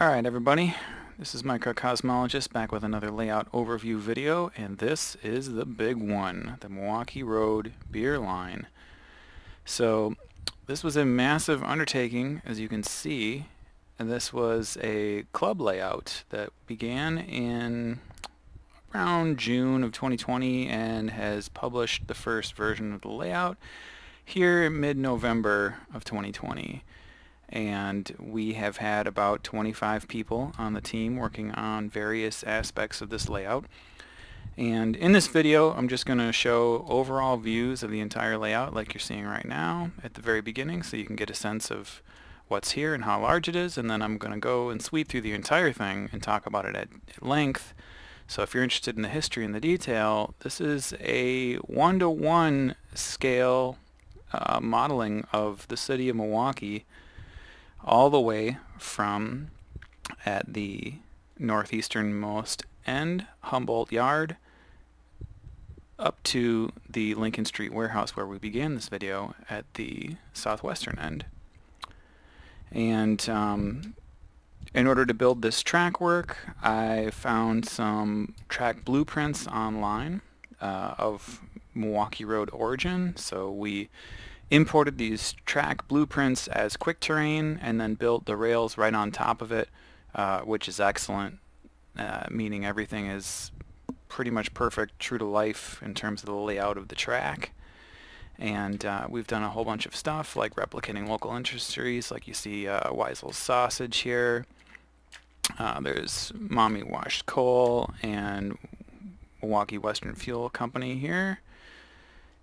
Alright everybody, this is Microcosmologist back with another layout overview video and this is the big one, the Milwaukee Road beer line. So this was a massive undertaking as you can see and this was a club layout that began in around June of 2020 and has published the first version of the layout here mid-November of 2020 and we have had about 25 people on the team working on various aspects of this layout. And in this video, I'm just going to show overall views of the entire layout like you're seeing right now at the very beginning so you can get a sense of what's here and how large it is and then I'm going to go and sweep through the entire thing and talk about it at length. So if you're interested in the history and the detail, this is a one-to-one -one scale uh, modeling of the city of Milwaukee all the way from at the northeasternmost end, Humboldt Yard, up to the Lincoln Street warehouse where we began this video at the southwestern end. And um, in order to build this track work, I found some track blueprints online uh, of Milwaukee Road origin. So we imported these track blueprints as quick terrain and then built the rails right on top of it, uh, which is excellent, uh, meaning everything is pretty much perfect, true to life in terms of the layout of the track. And uh, we've done a whole bunch of stuff like replicating local industries, like you see uh, Weisel's Sausage here. Uh, there's Mommy Washed Coal and Milwaukee Western Fuel Company here.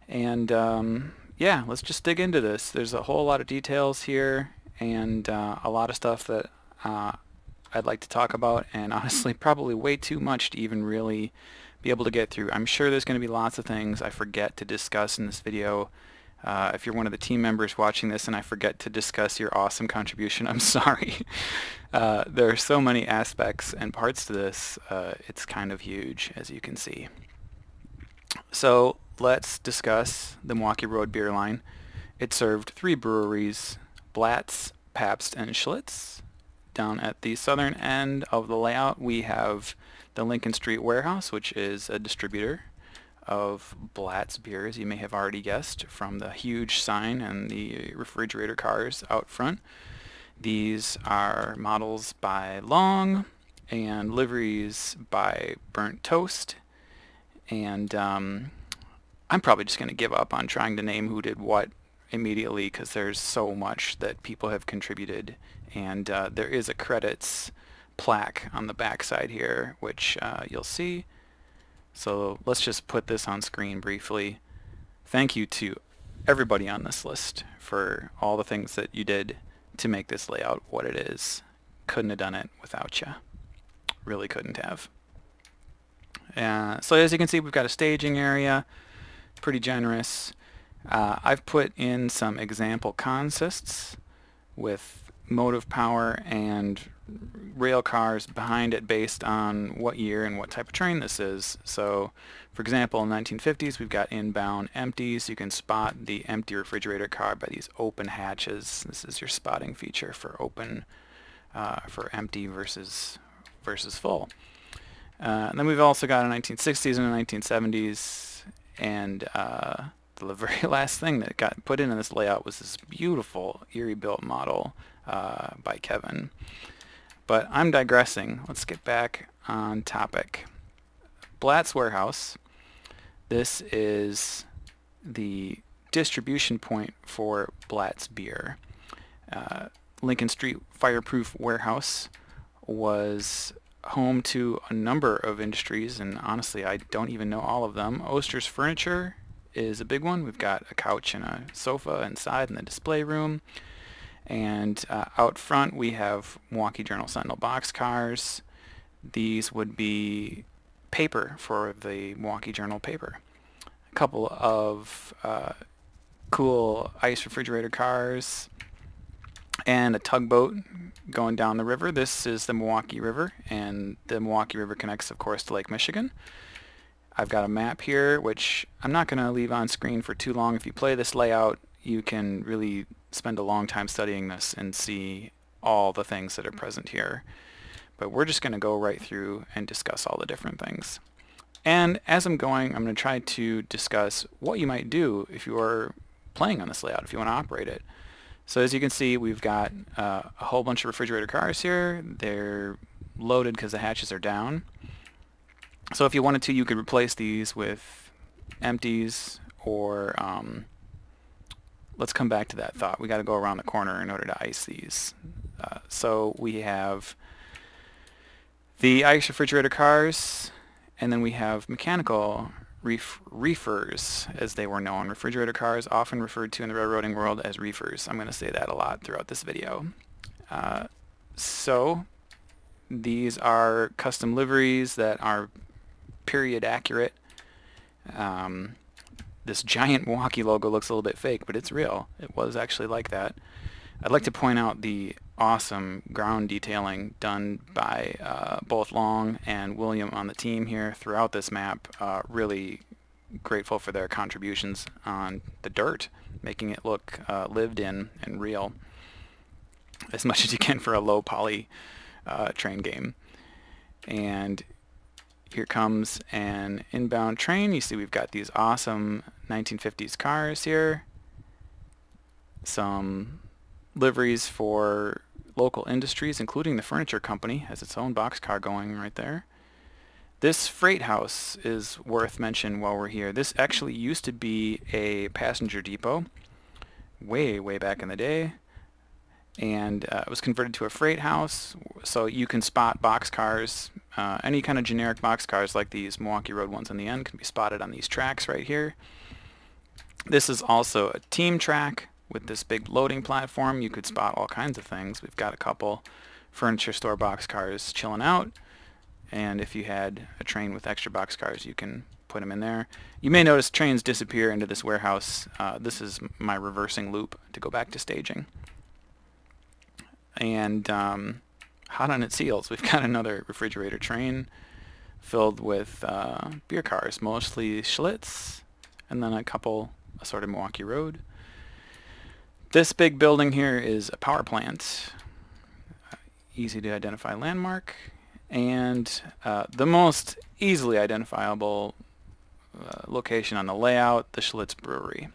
And um, yeah, let's just dig into this. There's a whole lot of details here and uh, a lot of stuff that uh, I'd like to talk about and honestly probably way too much to even really be able to get through. I'm sure there's going to be lots of things I forget to discuss in this video. Uh, if you're one of the team members watching this and I forget to discuss your awesome contribution, I'm sorry. Uh, there are so many aspects and parts to this, uh, it's kind of huge as you can see. So let's discuss the Milwaukee Road beer line. It served three breweries, Blatz, Pabst, and Schlitz. Down at the southern end of the layout we have the Lincoln Street Warehouse, which is a distributor of Blatz beers, you may have already guessed from the huge sign and the refrigerator cars out front. These are models by Long and liveries by Burnt Toast and um, I'm probably just going to give up on trying to name who did what immediately because there's so much that people have contributed and uh, there is a credits plaque on the back side here which uh, you'll see. So let's just put this on screen briefly. Thank you to everybody on this list for all the things that you did to make this layout what it is. Couldn't have done it without you really couldn't have. Uh, so as you can see we've got a staging area pretty generous. Uh, I've put in some example consists with motive power and rail cars behind it based on what year and what type of train this is. So for example in 1950s we've got inbound empties. You can spot the empty refrigerator car by these open hatches. This is your spotting feature for open uh, for empty versus versus full. Uh, and then we've also got a 1960s and a 1970s and uh, the very last thing that got put in this layout was this beautiful Erie built model uh, by Kevin. But I'm digressing. Let's get back on topic. Blatz Warehouse. This is the distribution point for Blatz beer. Uh, Lincoln Street Fireproof Warehouse was home to a number of industries, and honestly, I don't even know all of them. Oster's Furniture is a big one. We've got a couch and a sofa inside in the display room. And uh, out front, we have Milwaukee Journal Sentinel box cars. These would be paper for the Milwaukee Journal paper. A couple of uh, cool ice refrigerator cars and a tugboat going down the river. This is the Milwaukee River, and the Milwaukee River connects, of course, to Lake Michigan. I've got a map here, which I'm not going to leave on screen for too long. If you play this layout, you can really spend a long time studying this and see all the things that are present here. But we're just going to go right through and discuss all the different things. And as I'm going, I'm going to try to discuss what you might do if you are playing on this layout, if you want to operate it. So as you can see, we've got uh, a whole bunch of refrigerator cars here. They're loaded because the hatches are down. So if you wanted to, you could replace these with empties or um, let's come back to that thought. We got to go around the corner in order to ice these. Uh, so we have the ice refrigerator cars, and then we have mechanical reef reefers, as they were known. Refrigerator cars, often referred to in the railroading world as reefers. I'm going to say that a lot throughout this video. Uh, so these are custom liveries that are period accurate. Um, this giant Milwaukee logo looks a little bit fake, but it's real. It was actually like that. I'd like to point out the awesome ground detailing done by uh, both Long and William on the team here throughout this map. Uh, really grateful for their contributions on the dirt, making it look uh, lived in and real as much as you can for a low poly uh, train game. And here comes an inbound train. You see we've got these awesome 1950s cars here. Some liveries for local industries, including the furniture company, has its own boxcar going right there. This freight house is worth mention while we're here. This actually used to be a passenger depot way, way back in the day. And uh, it was converted to a freight house, so you can spot boxcars. Uh, any kind of generic boxcars like these Milwaukee Road ones on the end can be spotted on these tracks right here. This is also a team track with this big loading platform, you could spot all kinds of things. We've got a couple furniture store boxcars chilling out, and if you had a train with extra boxcars, you can put them in there. You may notice trains disappear into this warehouse. Uh, this is my reversing loop to go back to staging. And um, hot on its heels, we've got another refrigerator train filled with uh, beer cars, mostly Schlitz, and then a couple assorted Milwaukee Road. This big building here is a power plant. Uh, easy to identify landmark. And uh, the most easily identifiable uh, location on the layout, the Schlitz Brewery.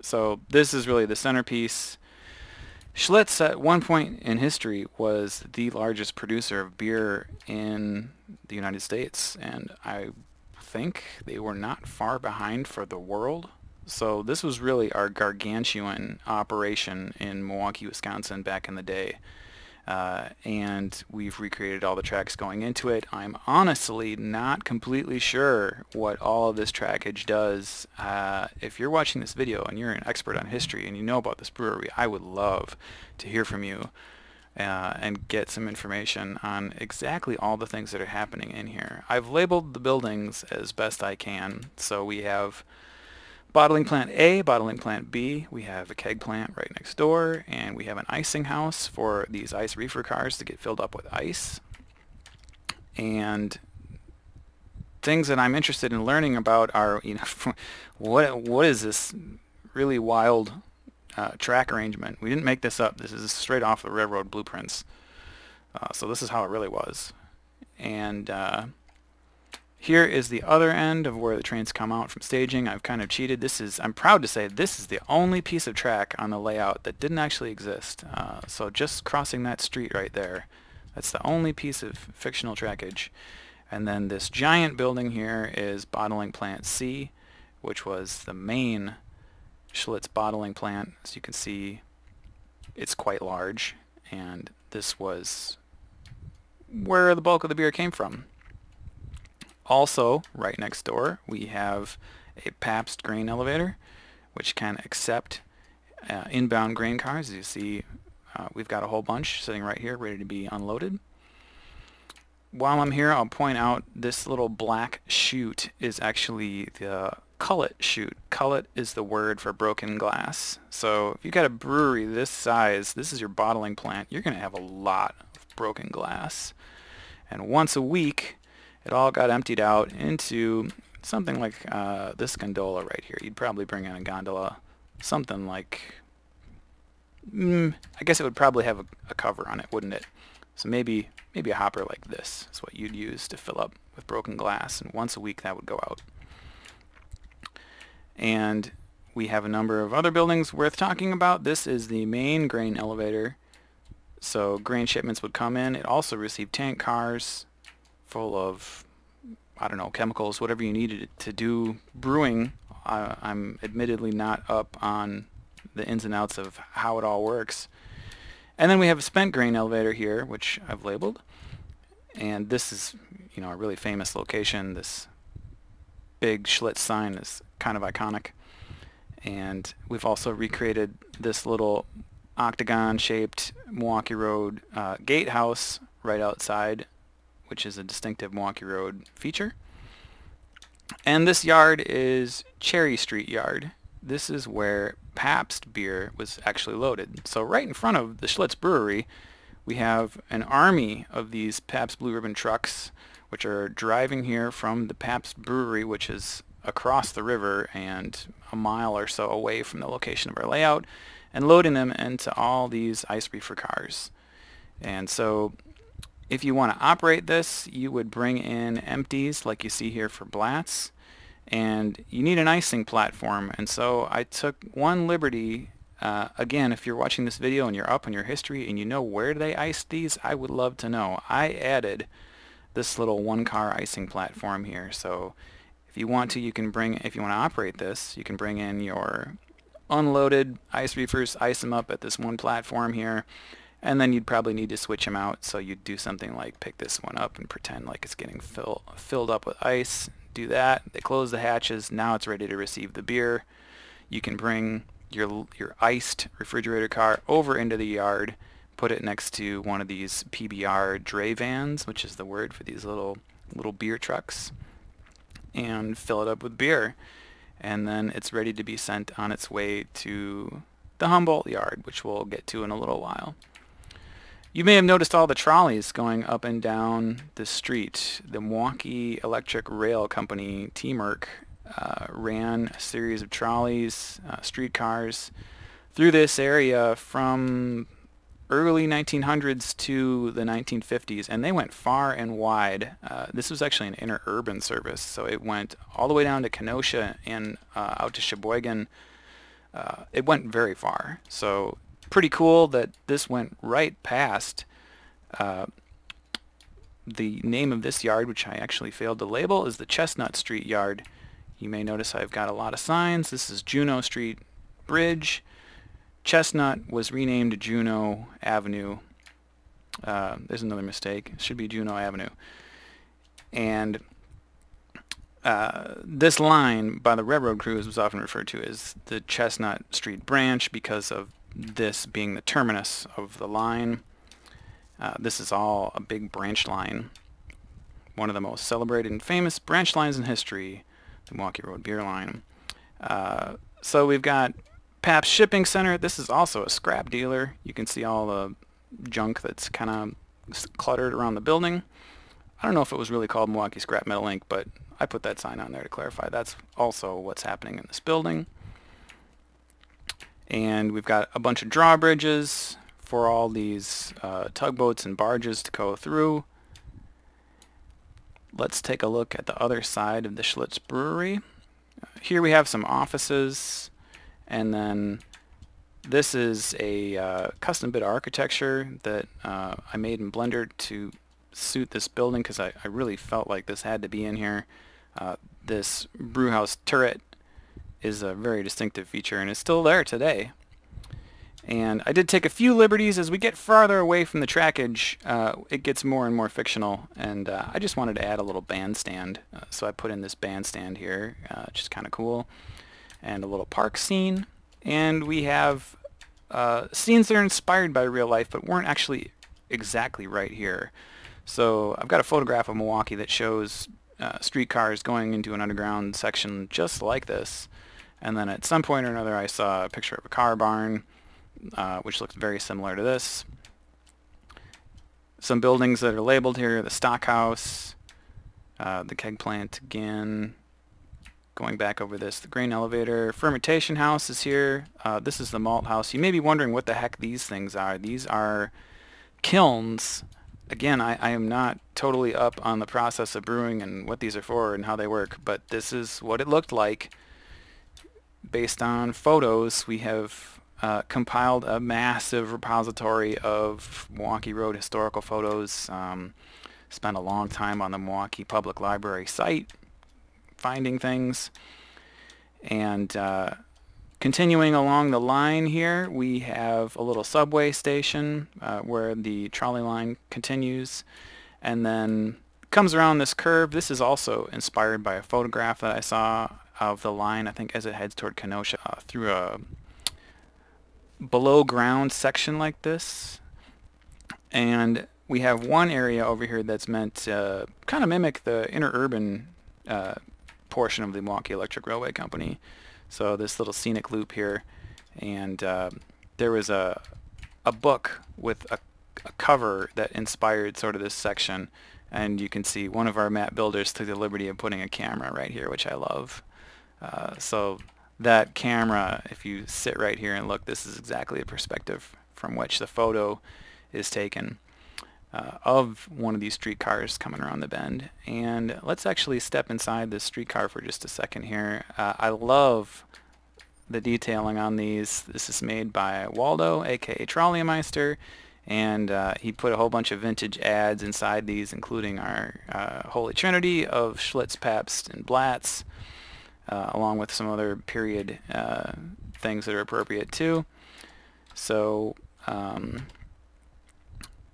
So this is really the centerpiece. Schlitz at one point in history was the largest producer of beer in the United States and I think they were not far behind for the world so this was really our gargantuan operation in Milwaukee, Wisconsin back in the day. Uh, and we've recreated all the tracks going into it. I'm honestly not completely sure what all of this trackage does. Uh, if you're watching this video and you're an expert on history and you know about this brewery, I would love to hear from you uh, and get some information on exactly all the things that are happening in here. I've labeled the buildings as best I can. So we have bottling plant A, bottling plant B, we have a keg plant right next door, and we have an icing house for these ice reefer cars to get filled up with ice. And things that I'm interested in learning about are, you know, what what is this really wild uh, track arrangement? We didn't make this up. This is straight off the railroad blueprints. Uh, so this is how it really was. And uh, here is the other end of where the trains come out from staging. I've kind of cheated. This is, I'm proud to say, this is the only piece of track on the layout that didn't actually exist. Uh, so just crossing that street right there, that's the only piece of fictional trackage. And then this giant building here is bottling plant C, which was the main Schlitz bottling plant. As you can see, it's quite large, and this was where the bulk of the beer came from. Also, right next door, we have a Pabst grain elevator, which can accept uh, inbound grain cars. As you see, uh, we've got a whole bunch sitting right here ready to be unloaded. While I'm here, I'll point out this little black chute is actually the cullet chute. Cullet is the word for broken glass. So if you've got a brewery this size, this is your bottling plant, you're going to have a lot of broken glass. And once a week, it all got emptied out into something like uh, this gondola right here. You'd probably bring in a gondola, something like mm, I guess it would probably have a, a cover on it, wouldn't it? So maybe maybe a hopper like this is what you'd use to fill up with broken glass, and once a week that would go out. And we have a number of other buildings worth talking about. This is the main grain elevator. So grain shipments would come in. It also received tank cars full of, I don't know, chemicals, whatever you needed to do brewing. Uh, I'm admittedly not up on the ins and outs of how it all works. And then we have a spent grain elevator here, which I've labeled. And this is, you know, a really famous location. This big Schlitz sign is kind of iconic. And we've also recreated this little octagon-shaped Milwaukee Road uh, gatehouse right outside, which is a distinctive Milwaukee Road feature. And this yard is Cherry Street Yard. This is where Pabst beer was actually loaded. So right in front of the Schlitz Brewery, we have an army of these Pabst Blue Ribbon trucks, which are driving here from the Pabst Brewery, which is across the river and a mile or so away from the location of our layout, and loading them into all these ice reefer cars. And so if you want to operate this, you would bring in empties like you see here for Blatz. and you need an icing platform. And so I took one liberty. Uh, again, if you're watching this video and you're up on your history and you know where they iced these, I would love to know. I added this little one-car icing platform here. So if you want to, you can bring, if you want to operate this, you can bring in your unloaded ice reefers, ice them up at this one platform here, and then you'd probably need to switch them out. So you'd do something like pick this one up and pretend like it's getting fill, filled up with ice, do that. They close the hatches. Now it's ready to receive the beer. You can bring your your iced refrigerator car over into the yard, put it next to one of these PBR dray vans, which is the word for these little little beer trucks, and fill it up with beer. And then it's ready to be sent on its way to the Humboldt yard, which we'll get to in a little while. You may have noticed all the trolleys going up and down the street. The Milwaukee Electric Rail Company, TMERC, uh, ran a series of trolleys, uh, streetcars, through this area from early 1900s to the 1950s, and they went far and wide. Uh, this was actually an interurban service, so it went all the way down to Kenosha and uh, out to Sheboygan. Uh, it went very far. So pretty cool that this went right past uh, the name of this yard, which I actually failed to label, is the Chestnut Street Yard. You may notice I've got a lot of signs. This is Juneau Street Bridge. Chestnut was renamed Juneau Avenue. Uh, there's another mistake. It should be Juneau Avenue. And uh, this line by the railroad crews was often referred to as the Chestnut Street Branch because of this being the terminus of the line. Uh, this is all a big branch line. One of the most celebrated and famous branch lines in history, the Milwaukee Road Beer Line. Uh, so we've got Pabst Shipping Center. This is also a scrap dealer. You can see all the junk that's kind of cluttered around the building. I don't know if it was really called Milwaukee Scrap Metal Inc., but I put that sign on there to clarify. That's also what's happening in this building. And we've got a bunch of drawbridges for all these uh, tugboats and barges to go through. Let's take a look at the other side of the Schlitz Brewery. Here we have some offices, and then this is a uh, custom bit of architecture that uh, I made in Blender to suit this building because I, I, really felt like this had to be in here. Uh, this brewhouse turret is a very distinctive feature and is still there today. And I did take a few liberties. As we get farther away from the trackage, uh, it gets more and more fictional. And uh, I just wanted to add a little bandstand. Uh, so I put in this bandstand here, uh, which is kind of cool. And a little park scene. And we have uh, scenes that are inspired by real life, but weren't actually exactly right here. So I've got a photograph of Milwaukee that shows uh, streetcars going into an underground section just like this. And then at some point or another I saw a picture of a car barn, uh, which looks very similar to this. Some buildings that are labeled here, the stock house, uh, the keg plant again, going back over this. The grain elevator. Fermentation house is here. Uh, this is the malt house. You may be wondering what the heck these things are. These are kilns. Again, I, I am not totally up on the process of brewing and what these are for and how they work, but this is what it looked like based on photos. We have uh, compiled a massive repository of Milwaukee Road historical photos. Um, spent a long time on the Milwaukee Public Library site finding things. And uh, continuing along the line here, we have a little subway station uh, where the trolley line continues and then comes around this curve. This is also inspired by a photograph that I saw of the line, I think as it heads toward Kenosha, uh, through a below ground section like this. And we have one area over here that's meant to kind of mimic the interurban uh, portion of the Milwaukee Electric Railway Company. So this little scenic loop here, and uh, there was a a book with a, a, cover that inspired sort of this section, and you can see one of our map builders took the liberty of putting a camera right here, which I love. Uh, so that camera, if you sit right here and look, this is exactly the perspective from which the photo is taken uh, of one of these streetcars coming around the bend. And let's actually step inside this streetcar for just a second here. Uh, I love the detailing on these. This is made by Waldo, aka Trolleymeister, and uh, he put a whole bunch of vintage ads inside these, including our uh, Holy Trinity of Schlitz, Pabst, and Blatz, uh, along with some other period uh, things that are appropriate too. So um,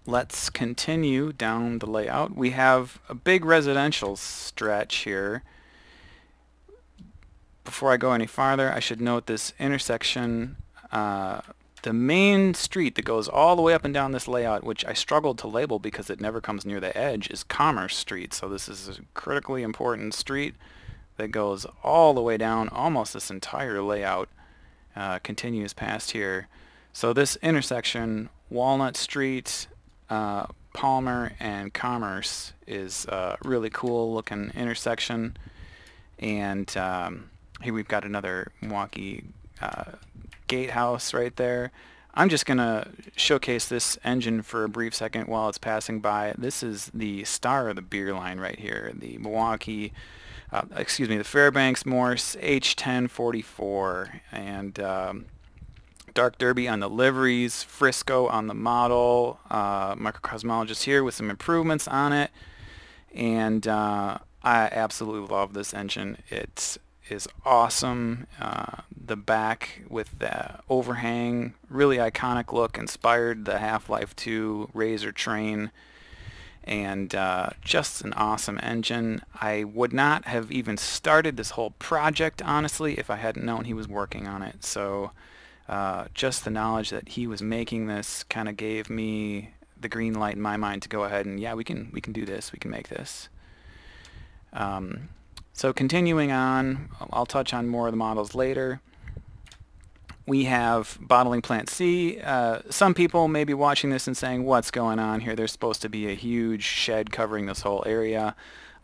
let's continue down the layout. We have a big residential stretch here. Before I go any farther, I should note this intersection. Uh, the main street that goes all the way up and down this layout, which I struggled to label because it never comes near the edge, is Commerce Street. So this is a critically important street that goes all the way down, almost this entire layout uh, continues past here. So this intersection, Walnut Street, uh, Palmer and Commerce is a really cool looking intersection and um, here we've got another Milwaukee uh, gatehouse right there. I'm just to showcase this engine for a brief second while it's passing by. This is the star of the beer line right here, the Milwaukee, uh, excuse me, the Fairbanks Morse H-10-44. And um, Dark Derby on the liveries, Frisco on the model, uh, Microcosmologist here with some improvements on it, and uh, I absolutely love this engine. It is awesome. Uh, the back with the overhang, really iconic look, inspired the Half-Life 2 Razor train, and uh, just an awesome engine. I would not have even started this whole project, honestly, if I hadn't known he was working on it. So uh, just the knowledge that he was making this kind of gave me the green light in my mind to go ahead and yeah we can we can do this we can make this um, so continuing on I'll touch on more of the models later we have bottling plant C uh, some people may be watching this and saying what's going on here there's supposed to be a huge shed covering this whole area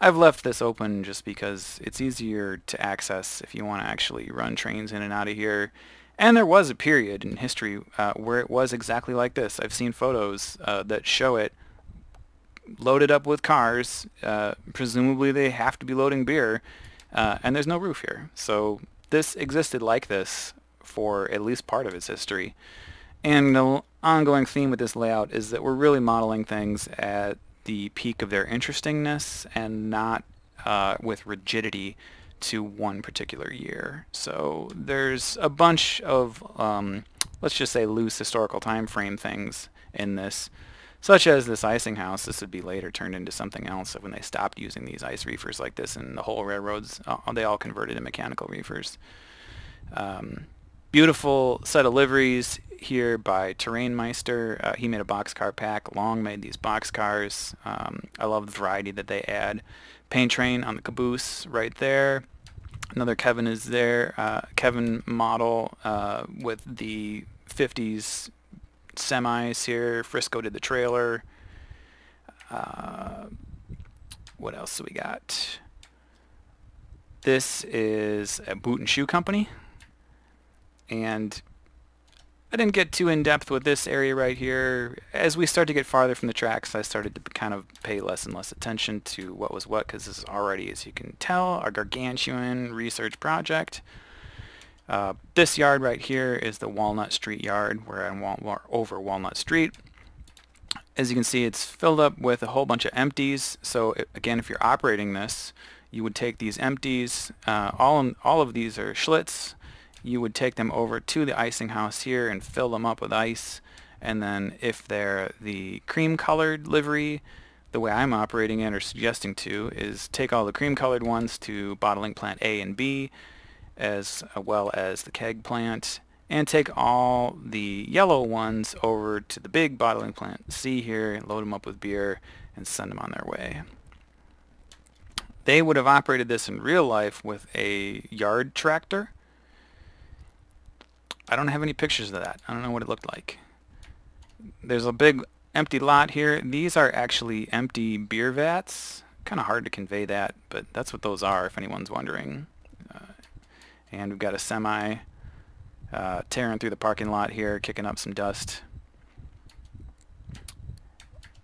I've left this open just because it's easier to access if you want to actually run trains in and out of here and there was a period in history uh, where it was exactly like this. I've seen photos uh, that show it loaded up with cars. Uh, presumably they have to be loading beer, uh, and there's no roof here. So this existed like this for at least part of its history. And the ongoing theme with this layout is that we're really modeling things at the peak of their interestingness and not uh, with rigidity to one particular year. So there's a bunch of, um, let's just say, loose historical time frame things in this, such as this icing house. This would be later turned into something else when they stopped using these ice reefers like this and the whole railroads, uh, they all converted to mechanical reefers. Um, beautiful set of liveries here by Terrainmeister. Uh, he made a boxcar pack. Long made these boxcars. Um, I love the variety that they add. Paint train on the caboose right there. Another Kevin is there. Uh, Kevin model uh, with the 50s semis here. Frisco did the trailer. Uh, what else do we got? This is a boot and shoe company. And I didn't get too in-depth with this area right here. As we start to get farther from the tracks, I started to kind of pay less and less attention to what was what because this is already, as you can tell, a gargantuan research project. Uh, this yard right here is the Walnut Street yard. On Wal over Walnut Street. As you can see, it's filled up with a whole bunch of empties. So it, again, if you're operating this, you would take these empties. Uh, all, all of these are Schlitz you would take them over to the icing house here and fill them up with ice and then if they're the cream colored livery the way I'm operating it or suggesting to is take all the cream colored ones to bottling plant A and B as uh, well as the keg plant and take all the yellow ones over to the big bottling plant C here, and load them up with beer and send them on their way. They would have operated this in real life with a yard tractor I don't have any pictures of that. I don't know what it looked like. There's a big empty lot here. These are actually empty beer vats. Kind of hard to convey that, but that's what those are if anyone's wondering. Uh, and we've got a semi uh, tearing through the parking lot here, kicking up some dust.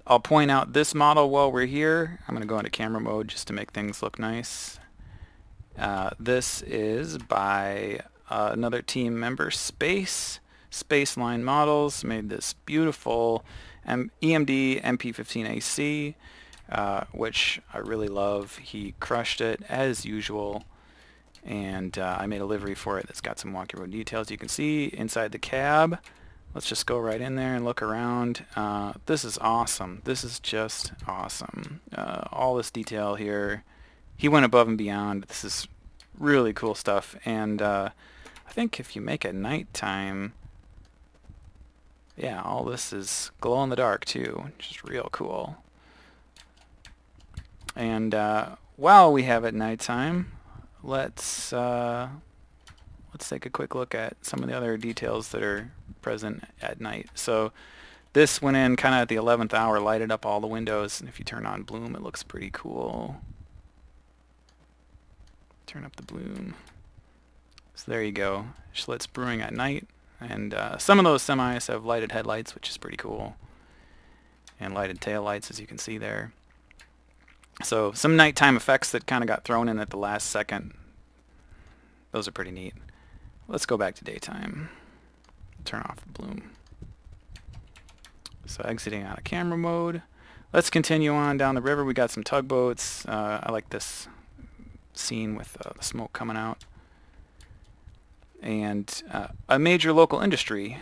I'll point out this model while we're here. I'm going to go into camera mode just to make things look nice. Uh, this is by uh, another team member, Space, Spaceline Models, made this beautiful M EMD MP15AC, uh, which I really love. He crushed it as usual and uh, I made a livery for it that's got some Milwaukee Road details. You can see inside the cab. Let's just go right in there and look around. Uh, this is awesome. This is just awesome. Uh, all this detail here. He went above and beyond. This is really cool stuff. And uh, think if you make it nighttime, yeah, all this is glow in the dark too, which is real cool. And uh, while we have it nighttime, let's uh, let's take a quick look at some of the other details that are present at night. So this went in kind of at the 11th hour, lighted up all the windows. And if you turn on bloom, it looks pretty cool. Turn up the bloom. So there you go, Schlitz Brewing at night. And uh, some of those semis have lighted headlights, which is pretty cool. And lighted tail lights, as you can see there. So some nighttime effects that kind of got thrown in at the last second. Those are pretty neat. Let's go back to daytime. Turn off the bloom. So exiting out of camera mode. Let's continue on down the river. We got some tugboats. Uh, I like this scene with uh, the smoke coming out and uh, a major local industry,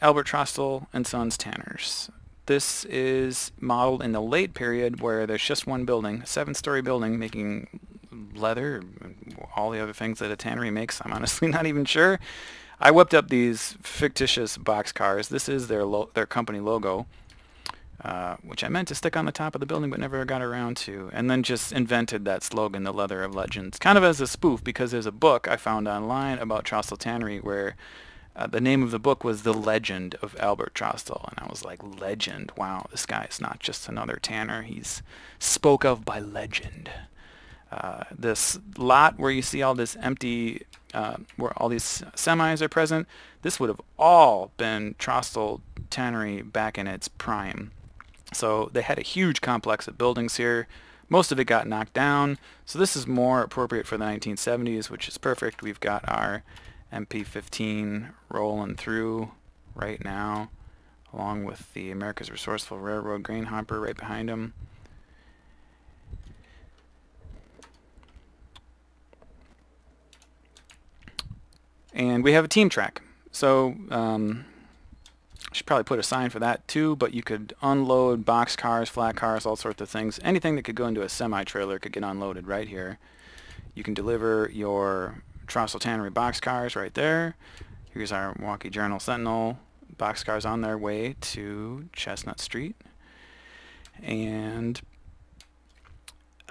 Albert Trostel and Sons Tanners. This is modeled in the late period where there's just one building, a seven-story building making leather, all the other things that a tannery makes. I'm honestly not even sure. I whipped up these fictitious box cars. This is their their company logo. Uh, which I meant to stick on the top of the building but never got around to, and then just invented that slogan, the Leather of Legends, kind of as a spoof because there's a book I found online about Trostel Tannery where uh, the name of the book was The Legend of Albert Trostel, and I was like, legend, wow, this guy is not just another tanner, he's spoke of by legend. Uh, this lot where you see all this empty, uh, where all these semis are present, this would have all been Trostel Tannery back in its prime. So they had a huge complex of buildings here. Most of it got knocked down. So this is more appropriate for the 1970s, which is perfect. We've got our MP15 rolling through right now, along with the America's Resourceful Railroad grain hopper right behind him. And we have a team track. So um, should probably put a sign for that too, but you could unload box cars, flat cars, all sorts of things. Anything that could go into a semi-trailer could get unloaded right here. You can deliver your Trostel Tannery box cars right there. Here's our Milwaukee Journal Sentinel box cars on their way to Chestnut Street. And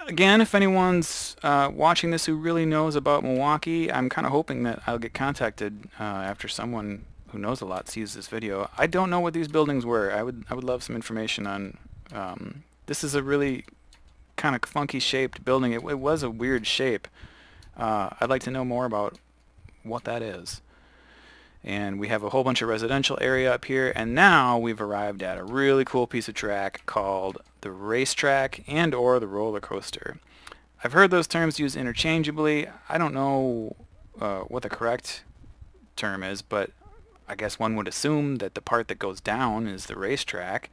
again, if anyone's uh, watching this who really knows about Milwaukee, I'm kind of hoping that I'll get contacted uh, after someone who knows a lot sees this video. I don't know what these buildings were. I would I would love some information on. Um, this is a really kind of funky shaped building. It, it, was a weird shape. uh, I'd like to know more about what that is. And we have a whole bunch of residential area up here, and now we've arrived at a really cool piece of track called the racetrack and or the roller coaster. I've heard those terms used interchangeably. I don't know uh, what the correct term is, but I guess one would assume that the part that goes down is the racetrack,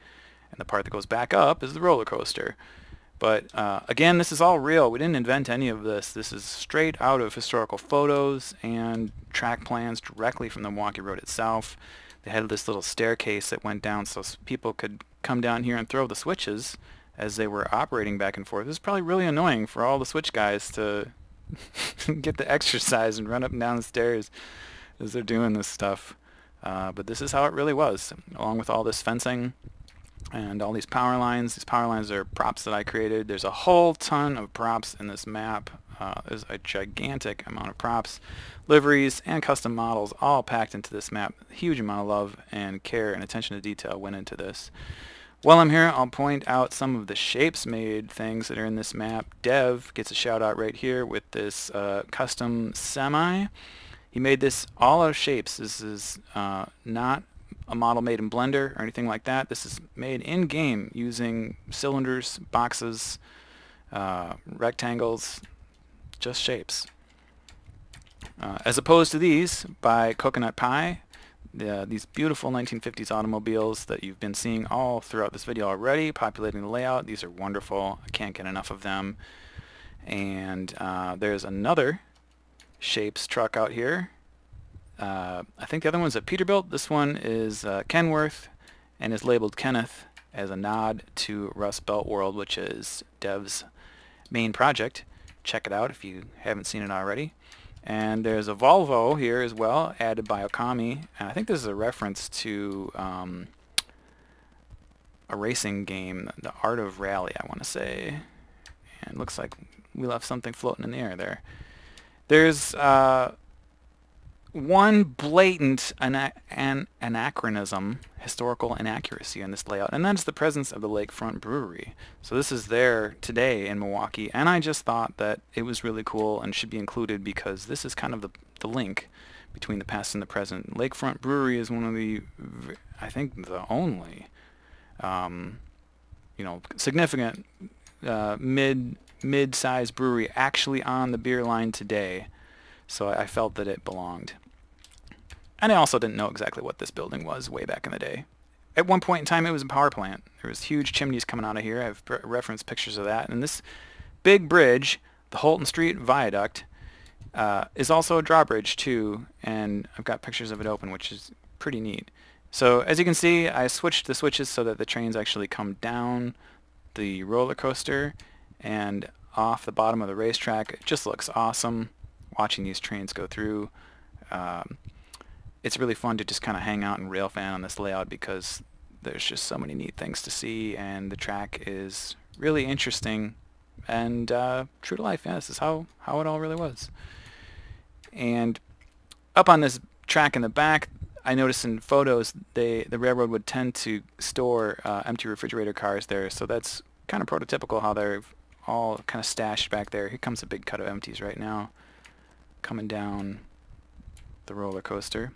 and the part that goes back up is the roller coaster. But uh, again, this is all real. We didn't invent any of this. This is straight out of historical photos and track plans directly from the Milwaukee Road itself. They had this little staircase that went down so people could come down here and throw the switches as they were operating back and forth. It was probably really annoying for all the switch guys to get the exercise and run up and down the stairs as they're doing this stuff. Uh, but this is how it really was, along with all this fencing and all these power lines. These power lines are props that I created. There's a whole ton of props in this map. Uh, there's a gigantic amount of props, liveries, and custom models all packed into this map. Huge amount of love and care and attention to detail went into this. While I'm here, I'll point out some of the shapes made things that are in this map. Dev gets a shout out right here with this uh, custom semi. He made this all out of shapes. This is uh, not a model made in Blender or anything like that. This is made in-game using cylinders, boxes, uh, rectangles, just shapes. Uh, as opposed to these by Coconut Pie, the, these beautiful 1950s automobiles that you've been seeing all throughout this video already, populating the layout. These are wonderful. I can't get enough of them. And uh, there's another Shapes truck out here uh, I think the other one's a Peterbilt. This one is uh, Kenworth and is labeled Kenneth as a nod to Rust Belt World, which is Dev's main project. Check it out if you haven't seen it already. And there's a Volvo here as well, added by Okami. And I think this is a reference to um, a racing game, The Art of Rally, I want to say. And looks like we left something floating in the air there. There's uh, one blatant ana an anachronism, historical inaccuracy in this layout, and that is the presence of the Lakefront Brewery. So this is there today in Milwaukee, and I just thought that it was really cool and should be included because this is kind of the, the link between the past and the present. Lakefront Brewery is one of the, I think, the only, um, you know, significant uh, mid mid-sized brewery actually on the beer line today. So I felt that it belonged. And I also didn't know exactly what this building was way back in the day. At one point in time, it was a power plant. There was huge chimneys coming out of here. I've referenced pictures of that. And this big bridge, the Holton Street Viaduct, uh, is also a drawbridge too. And I've got pictures of it open, which is pretty neat. So as you can see, I switched the switches so that the trains actually come down the roller coaster and off the bottom of the racetrack. It just looks awesome watching these trains go through. Um, it's really fun to just kind of hang out and rail fan on this layout because there's just so many neat things to see and the track is really interesting and uh, true to life. Yeah, this is how, how it all really was. And up on this track in the back, I noticed in photos they the railroad would tend to store uh, empty refrigerator cars there, so that's kind of prototypical how they're all kind of stashed back there. Here comes a big cut of empties right now coming down the roller coaster.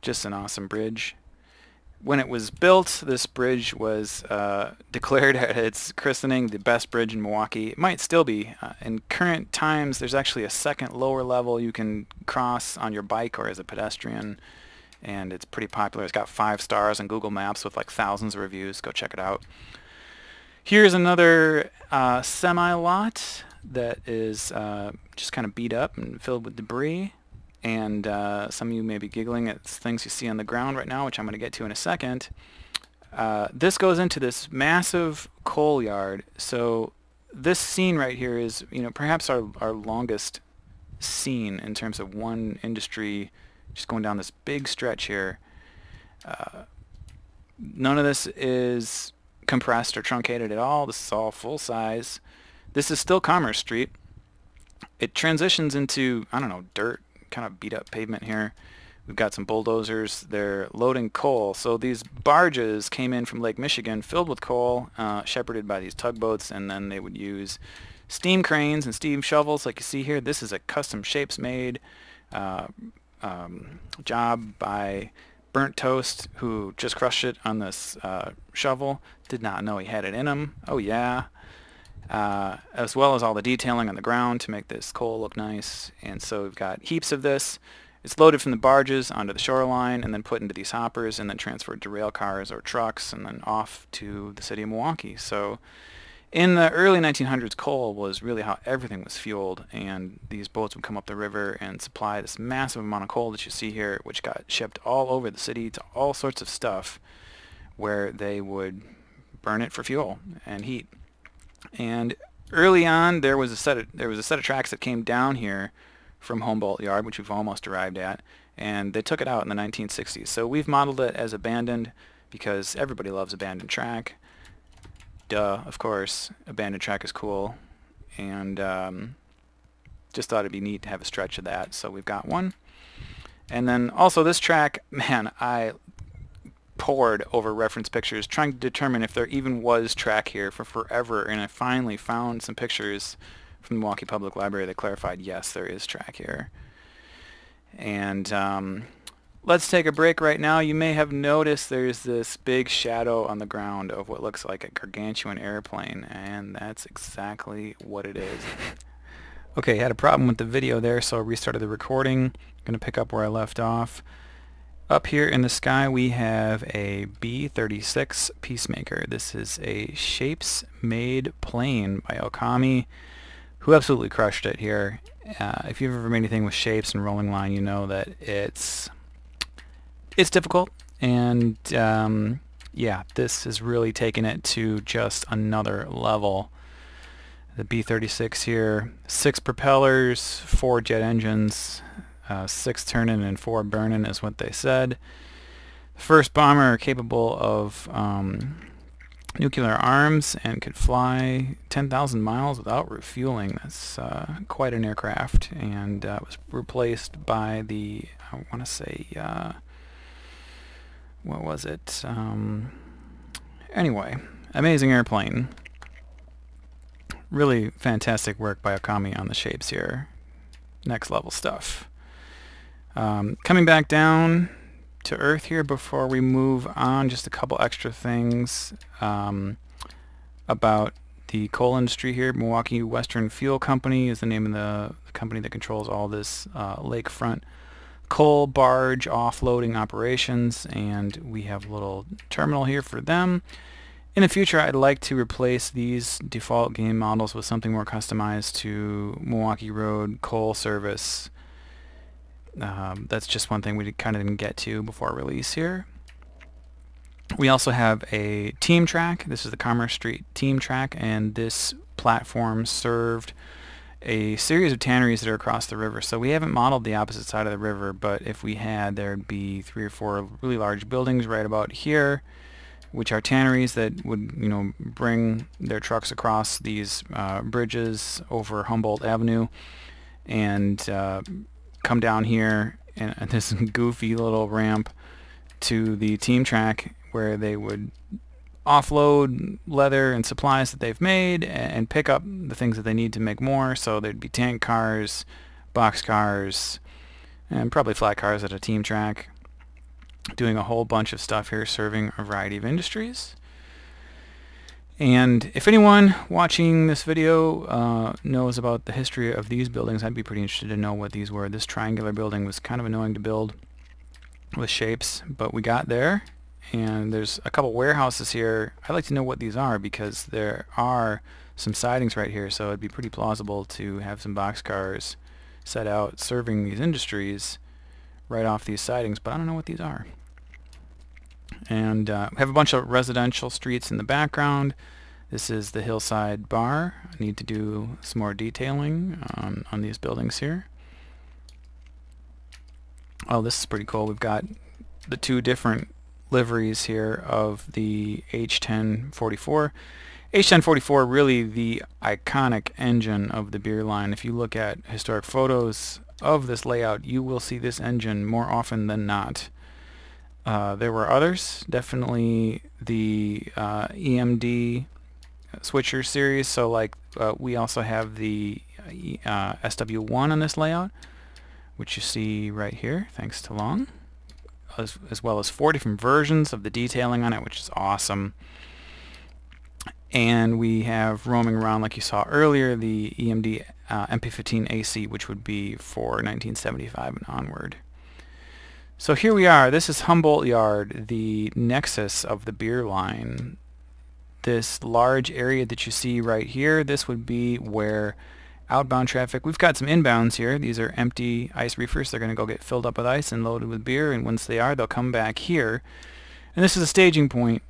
Just an awesome bridge. When it was built, this bridge was uh, declared at its christening the best bridge in Milwaukee. It might still be. Uh, in current times, there's actually a second lower level you can cross on your bike or as a pedestrian and it's pretty popular. It's got five stars on Google Maps with like thousands of reviews. Go check it out. Here's another uh, semi-lot that is uh, just kind of beat up and filled with debris and uh, some of you may be giggling at things you see on the ground right now, which I'm going to get to in a second. Uh, this goes into this massive coal yard. So this scene right here is, you know, perhaps our, our longest scene in terms of one industry just going down this big stretch here. Uh, none of this is compressed or truncated at all. This is all full size. This is still Commerce Street. It transitions into, I don't know, dirt kind of beat up pavement here. We've got some bulldozers. They're loading coal. So these barges came in from Lake Michigan filled with coal, uh, shepherded by these tugboats, and then they would use steam cranes and steam shovels like you see here. This is a custom shapes made uh, um, job by Burnt Toast, who just crushed it on this uh, shovel. Did not know he had it in him. Oh yeah. Uh, as well as all the detailing on the ground to make this coal look nice. And so we've got heaps of this. It's loaded from the barges onto the shoreline and then put into these hoppers and then transferred to rail cars or trucks and then off to the city of Milwaukee. So in the early 1900s, coal was really how everything was fueled, and these boats would come up the river and supply this massive amount of coal that you see here, which got shipped all over the city to all sorts of stuff, where they would burn it for fuel and heat. And early on, there was a set of, there was a set of tracks that came down here from Humboldt Yard, which we've almost arrived at, and they took it out in the 1960s. So we've modeled it as abandoned because everybody loves abandoned track. Duh, of course, abandoned track is cool, and um, just thought it'd be neat to have a stretch of that. So we've got one. And then also this track, man, I pored over reference pictures trying to determine if there even was track here for forever and I finally found some pictures from the Milwaukee Public Library that clarified, yes, there is track here. And um, let's take a break right now. You may have noticed there's this big shadow on the ground of what looks like a gargantuan airplane, and that's exactly what it is. okay, I had a problem with the video there, so I restarted the recording. going to pick up where I left off. Up here in the sky we have a B-36 Peacemaker. This is a shapes made plane by Okami who absolutely crushed it here. Uh, if you've ever made anything with shapes and rolling line, you know that it's it's difficult, and um, yeah, this has really taken it to just another level. The B-36 here, six propellers, four jet engines, uh, six turning and four burning is what they said. First bomber capable of um, nuclear arms and could fly 10,000 miles without refueling. That's uh, quite an aircraft and uh, was replaced by the, I want to say, uh, what was it? Um, anyway, amazing airplane. Really fantastic work by Okami on the shapes here. Next level stuff. Um, coming back down, to Earth here before we move on. Just a couple extra things um, about the coal industry here. Milwaukee Western Fuel Company is the name of the, company that controls all this uh, lakefront coal barge offloading operations and we have a little terminal here for them. In the future I'd like to replace these default game models with something more customized to Milwaukee Road coal service um, that's just one thing we kind of didn't get to before release here. We also have a team track. This is the Commerce Street team track, and this platform served a series of tanneries that are across the river. So we haven't modeled the opposite side of the river, but if we had, there'd be three or four really large buildings right about here, which are tanneries that would, you know, bring their trucks across these uh, bridges over Humboldt Avenue and uh, come down here and, and this goofy little ramp to the team track where they would offload leather and supplies that they've made and pick up the things that they need to make more. So there'd be tank cars, box cars, and probably flat cars at a team track doing a whole bunch of stuff here serving a variety of industries. And if anyone watching this video uh, knows about the history of these buildings, I'd be pretty interested to know what these were. This triangular building was kind of annoying to build with shapes, but we got there. And there's a couple warehouses here. I'd like to know what these are because there are some sidings right here, so it'd be pretty plausible to have some boxcars set out serving these industries right off these sidings, but I don't know what these are and uh, have a bunch of residential streets in the background. This is the hillside bar. I need to do some more detailing on these buildings here. Oh, this is pretty cool. We've got the two different liveries here of the H-10-44. H-10-44 really the iconic engine of the beer line. If you look at historic photos of this layout, you will see this engine more often than not. Uh, there were others, definitely the uh, EMD switcher series, so like uh, we also have the uh, SW1 on this layout, which you see right here, thanks to Long, as, as well as four different versions of the detailing on it, which is awesome. And we have roaming around, like you saw earlier, the EMD uh, MP15AC, which would be for 1975 and onward. So here we are. This is Humboldt Yard, the nexus of the beer line. This large area that you see right here, this would be where outbound traffic, we've got some inbounds here. These are empty ice reefers. They're going to go get filled up with ice and loaded with beer, and once they are, they'll come back here. And this is a staging point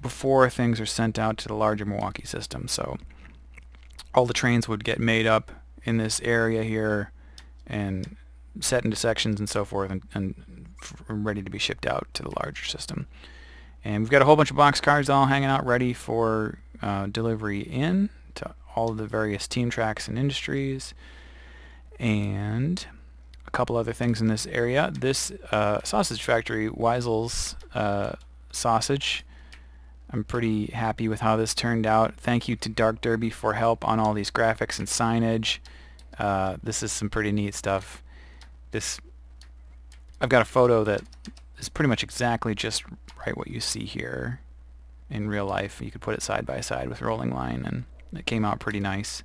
before things are sent out to the larger Milwaukee system. So all the trains would get made up in this area here and set into sections and so forth and, and ready to be shipped out to the larger system. And we've got a whole bunch of box cars all hanging out ready for uh, delivery in all of the various team tracks and industries. And a couple other things in this area. This uh, sausage factory, Weisel's uh, Sausage, I'm pretty happy with how this turned out. Thank you to Dark Derby for help on all these graphics and signage. Uh, this is some pretty neat stuff. This I've got a photo that is pretty much exactly just right what you see here in real life. You could put it side by side with Rolling Line and it came out pretty nice.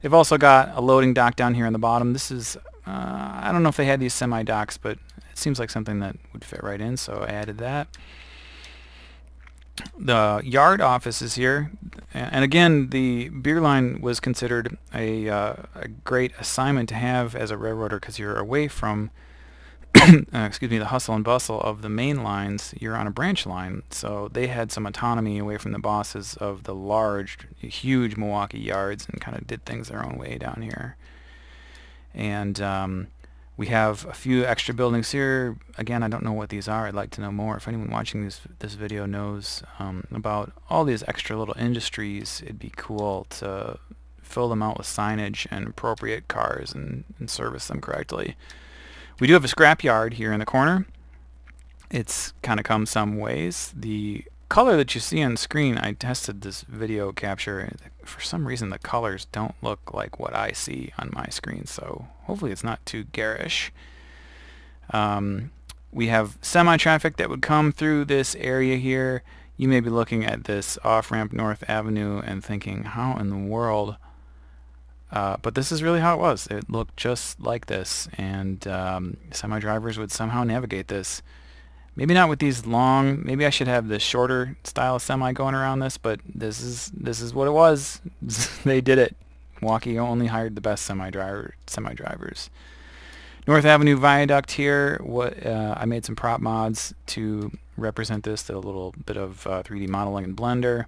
They've also got a loading dock down here on the bottom. This is, uh, I don't know if they had these semi-docks, but it seems like something that would fit right in, so I added that. The yard office is here, and again, the beer line was considered a, uh, a great assignment to have as a railroader because you're away from uh, excuse me, the hustle and bustle of the main lines, you're on a branch line. So they had some autonomy away from the bosses of the large, huge Milwaukee yards and kind of did things their own way down here. And um, we have a few extra buildings here. Again, I don't know what these are. I'd like to know more. If anyone watching this this video knows um, about all these extra little industries, it'd be cool to fill them out with signage and appropriate cars and, and service them correctly. We do have a scrapyard here in the corner. It's kind of come some ways. The color that you see on screen, I tested this video capture. For some reason, the colors don't look like what I see on my screen, so hopefully it's not too garish. Um, we have semi-traffic that would come through this area here. You may be looking at this off-ramp North Avenue and thinking, how in the world uh, but this is really how it was. It looked just like this, and um, semi-drivers would somehow navigate this. Maybe not with these long. Maybe I should have the shorter style semi going around this, but this is this is what it was. they did it. Milwaukee only hired the best semi-driver semi-drivers. North Avenue Viaduct here. What uh, I made some prop mods to represent this. Did a little bit of uh, 3D modeling in Blender.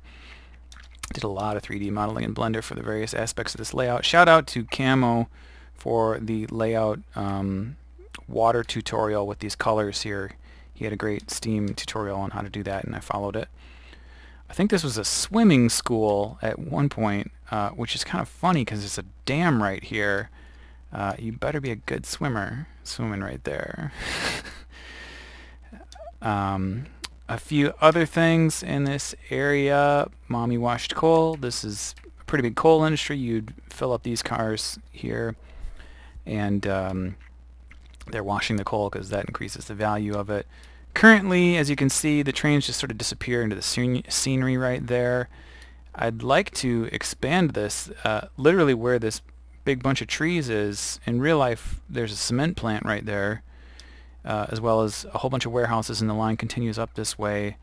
Did a lot of 3D modeling in Blender for the various aspects of this layout. Shout out to Camo for the layout um, water tutorial with these colors here. He had a great Steam tutorial on how to do that and I followed it. I think this was a swimming school at one point, uh, which is kind of funny because there's a dam right here. Uh, you better be a good swimmer swimming right there. um, a few other things in this area. Maumee washed coal. This is a pretty big coal industry. You'd fill up these cars here and um, they're washing the coal because that increases the value of it. Currently, as you can see, the trains just sort of disappear into the scenery right there. I'd like to expand this uh, literally where this big bunch of trees is. In real life, there's a cement plant right there uh, as well as a whole bunch of warehouses and the line continues up this way.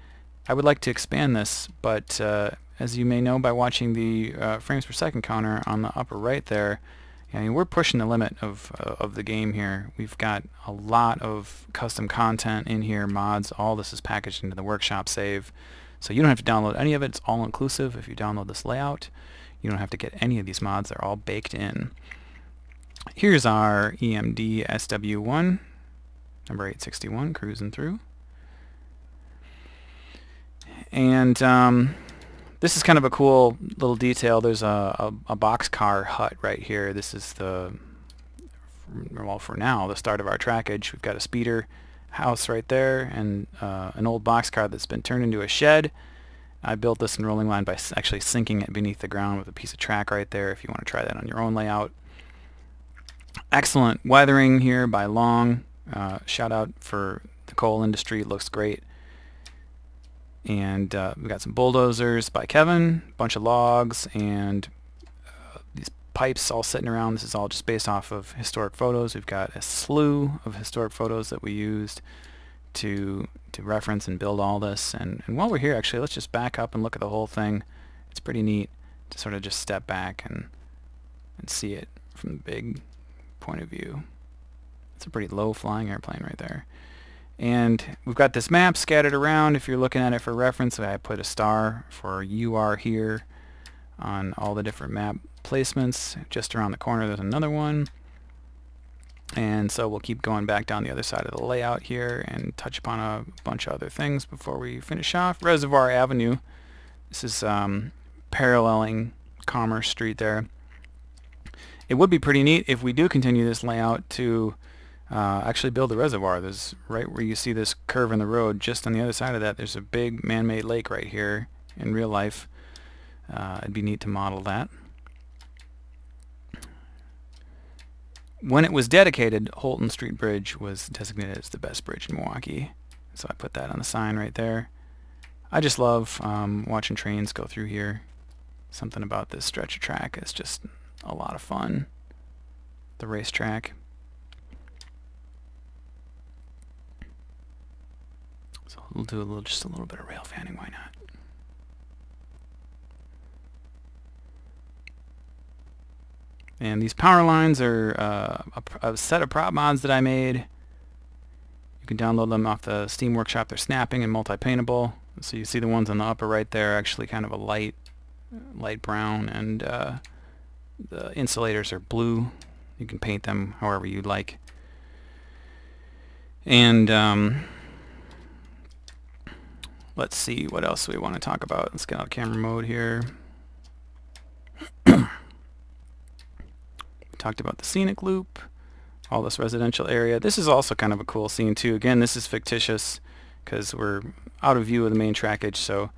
I would like to expand this, but uh, as you may know by watching the uh, frames per second counter on the upper right there, I mean, we're pushing the limit of, uh, of the game here. We've got a lot of custom content in here, mods, all this is packaged into the workshop save. So you don't have to download any of it, it's all inclusive if you download this layout. You don't have to get any of these mods, they're all baked in. Here's our EMD SW1 number 861, cruising through. And um, this is kind of a cool little detail. There's a, a, a boxcar hut right here. This is the well, for now, the start of our trackage. We've got a speeder house right there and uh, an old boxcar that's been turned into a shed. I built this in rolling line by actually sinking it beneath the ground with a piece of track right there if you want to try that on your own layout. Excellent weathering here by Long. Uh, shout out for the coal industry. Looks great. And uh, we got some bulldozers by Kevin, bunch of logs, and uh, these pipes all sitting around. This is all just based off of historic photos. We've got a slew of historic photos that we used to to reference and build all this. And, and while we're here, actually, let's just back up and look at the whole thing. It's pretty neat to sort of just step back and and see it from the big point of view. It's a pretty low flying airplane right there. And we've got this map scattered around. If you're looking at it for reference, I put a star for UR here on all the different map placements. Just around the corner there's another one. And so we'll keep going back down the other side of the layout here and touch upon a bunch of other things before we finish off. Reservoir Avenue. This is um, paralleling Commerce Street there. It would be pretty neat if we do continue this layout to uh, actually build a reservoir. There's right where you see this curve in the road, just on the other side of that, there's a big man-made lake right here in real life. Uh, it'd be neat to model that. When it was dedicated, Holton Street Bridge was designated as the best bridge in Milwaukee. So I put that on the sign right there. I just love um, watching trains go through here. Something about this stretch of track is just a lot of fun. The racetrack. So we'll do a little, just a little bit of rail fanning, why not? And these power lines are uh, a, a, set of prop mods that I made. You can download them off the Steam Workshop. They're snapping and multi-paintable. So you see the ones on the upper right there actually kind of a light, light brown, and uh, the insulators are blue. You can paint them however you like. And um, let's see what else we want to talk about. Let's get out of camera mode here. talked about the scenic loop, all this residential area. This is also kind of a cool scene too. Again, this is fictitious because we're out of view of the main trackage, so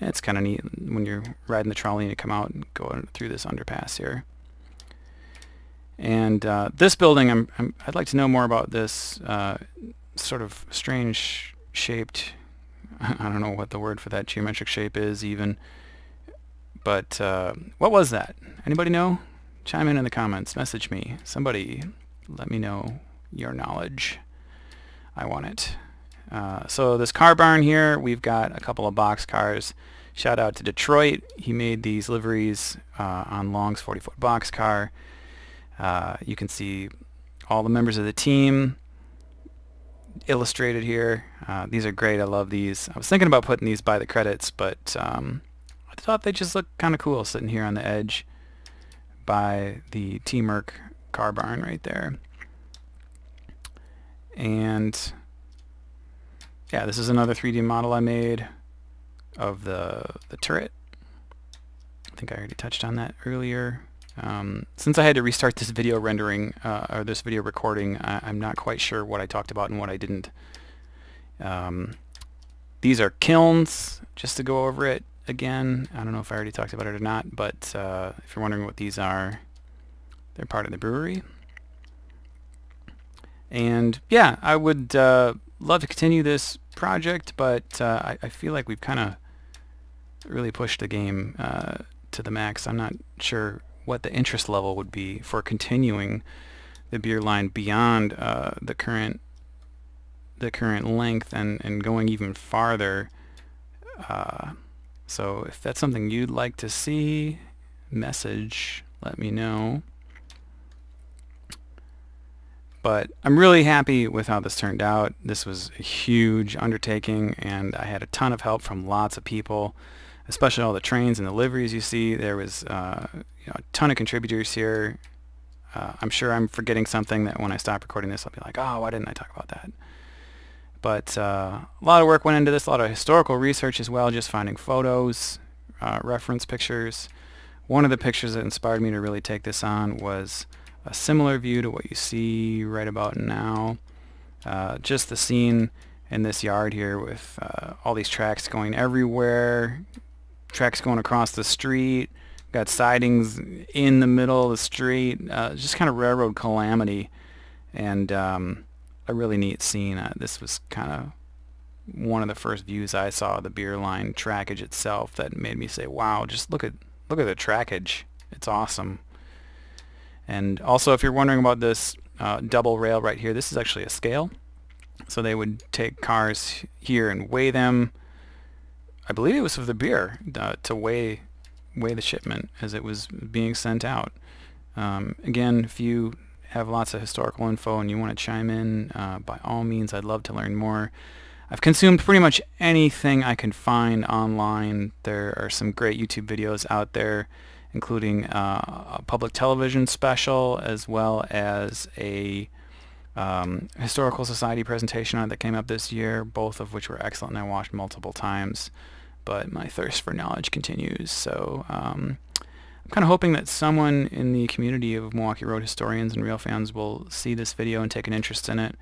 it's kind of neat when you're riding the trolley and you come out and go through this underpass here. And uh, this building, i would like to know more about this uh, sort of strange shaped, I don't know what the word for that geometric shape is even, but uh, what was that? Anybody know? Chime in in the comments, message me. Somebody let me know your knowledge. I want it. Uh, so this car barn here, we've got a couple of box cars. Shout out to Detroit. He made these liveries uh, on Long's 40-foot box car. Uh, you can see all the members of the team illustrated here. Uh, these are great. I love these. I was thinking about putting these by the credits, but um, I thought they just look kind of cool sitting here on the edge by the T-Merc car barn right there. And yeah, this is another 3D model I made of the, the turret. I think I already touched on that earlier. Um, since I had to restart this video rendering, uh, or this video recording, I, am not quite sure what I talked about and what I didn't. Um, these are kilns, just to go over it again. I don't know if I already talked about it or not, but uh, if you're wondering what these are, they're part of the brewery. And yeah, I would uh, love to continue this project, but uh, I, I, feel like we've kind of really pushed the game uh, to the max. I'm not sure what the interest level would be for continuing the beer line beyond uh, the current the current length and, and going even farther. Uh, so if that's something you'd like to see, message, let me know. But I'm really happy with how this turned out. This was a huge undertaking and I had a ton of help from lots of people, especially all the trains and the liveries you see. There was uh, you know, a ton of contributors here. Uh, I'm sure I'm forgetting something that when I stop recording this I'll be like, oh, why didn't I talk about that? But uh, a lot of work went into this, a lot of historical research as well, just finding photos, uh, reference pictures. One of the pictures that inspired me to really take this on was a similar view to what you see right about now. Uh, just the scene in this yard here with uh, all these tracks going everywhere, tracks going across the street, got sidings in the middle of the street, uh, just kind of railroad calamity, and um, a really neat scene. Uh, this was kind of one of the first views I saw of the beer line trackage itself that made me say, "Wow! Just look at look at the trackage. It's awesome." And also, if you're wondering about this uh, double rail right here, this is actually a scale. So they would take cars here and weigh them. I believe it was for the beer uh, to weigh weigh the shipment as it was being sent out. Um, again, if you have lots of historical info and you want to chime in, uh, by all means, I'd love to learn more. I've consumed pretty much anything I can find online. There are some great YouTube videos out there, including uh, a public television special as well as a um, Historical Society presentation that came up this year, both of which were excellent and I watched multiple times. But my thirst for knowledge continues, so um, I'm kind of hoping that someone in the community of Milwaukee Road historians and rail fans will see this video and take an interest in it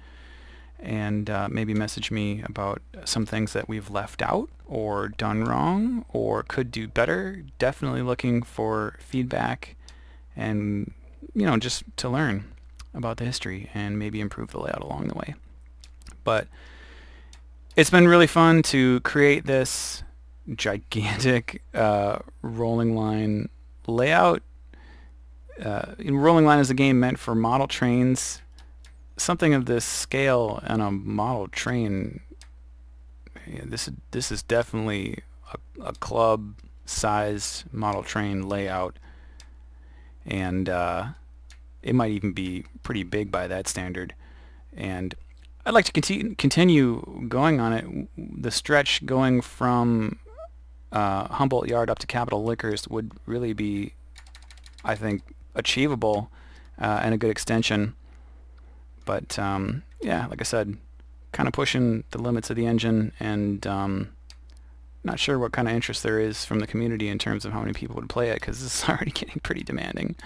and uh, maybe message me about some things that we've left out or done wrong or could do better. Definitely looking for feedback and, you know, just to learn about the history and maybe improve the layout along the way. But it's been really fun to create this gigantic uh, rolling line layout. Uh, rolling line is a game meant for model trains something of this scale on a model train, yeah, this this is definitely a, a club size model train layout, and uh, it might even be pretty big by that standard. And I'd like to continue continue going on it. The stretch going from uh, Humboldt Yard up to Capital Liquors would really be, I think, achievable uh, and a good extension. But um, yeah, like I said, kind of pushing the limits of the engine and um, not sure what kind of interest there is from the community in terms of how many people would play it because it's already getting pretty demanding.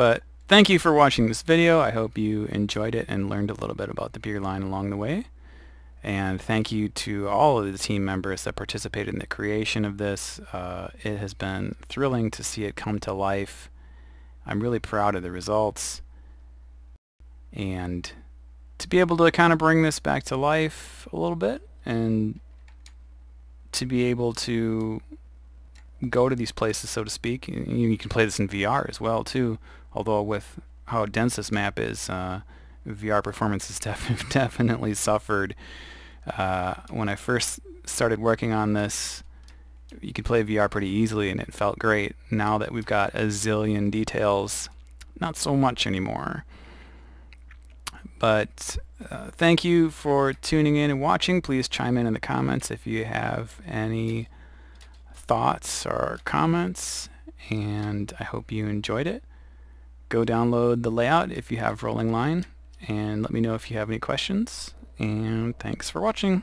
But thank you for watching this video. I hope you enjoyed it and learned a little bit about the beer line along the way. And thank you to all of the team members that participated in the creation of this. Uh, it has been thrilling to see it come to life. I'm really proud of the results and to be able to kind of bring this back to life a little bit and to be able to go to these places so to speak you, you can play this in VR as well too although with how dense this map is uh, VR performance has def definitely suffered uh, when I first started working on this you could play VR pretty easily and it felt great now that we've got a zillion details not so much anymore but uh, thank you for tuning in and watching. Please chime in in the comments if you have any thoughts or comments. And I hope you enjoyed it. Go download the layout if you have Rolling Line. And let me know if you have any questions. And thanks for watching.